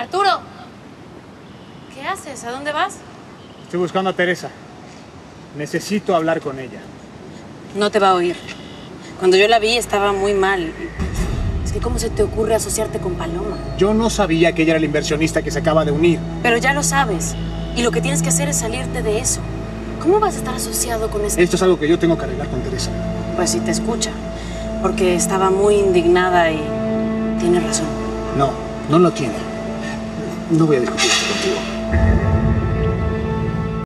Arturo, ¿qué haces? ¿A dónde vas? Estoy buscando a Teresa. Necesito hablar con ella. No te va a oír. Cuando yo la vi estaba muy mal. Es que ¿cómo se te ocurre asociarte con Paloma? Yo no sabía que ella era la inversionista que se acaba de unir. Pero ya lo sabes. Y lo que tienes que hacer es salirte de eso. ¿Cómo vas a estar asociado con este? Esto es algo que yo tengo que arreglar con Teresa. Pues sí te escucha. Porque estaba muy indignada y tiene razón. No, no lo tiene. No voy a discutir esto contigo.